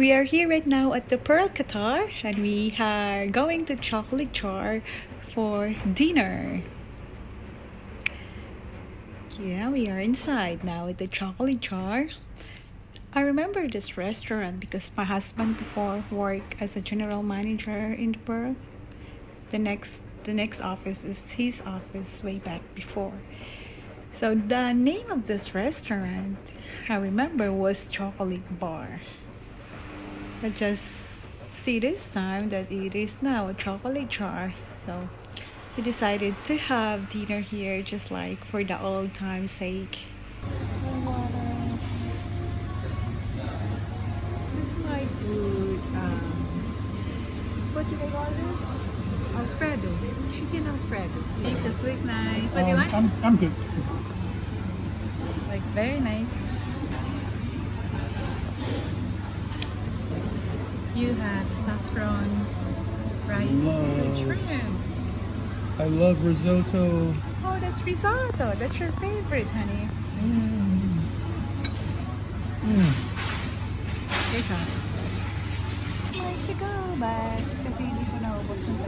We are here right now at the Pearl Qatar and we are going to Chocolate Jar for dinner. Yeah, we are inside now at the Chocolate Jar. I remember this restaurant because my husband before worked as a general manager in the Pearl. The next the next office is his office way back before. So the name of this restaurant I remember was Chocolate Bar. I just see this time that it is now a chocolate jar. So we decided to have dinner here just like for the old time's sake. This is my food. Um, what did I order? Alfredo. Chicken Alfredo. It looks nice. What do you Um, want? I'm, I'm good. Looks very nice. You have saffron rice Love. shrimp. I love risotto. Oh, that's risotto. That's your favorite, honey. Mm. Mm. Job. Like to go, but kasi hindi ko naubos yung pagkain. So,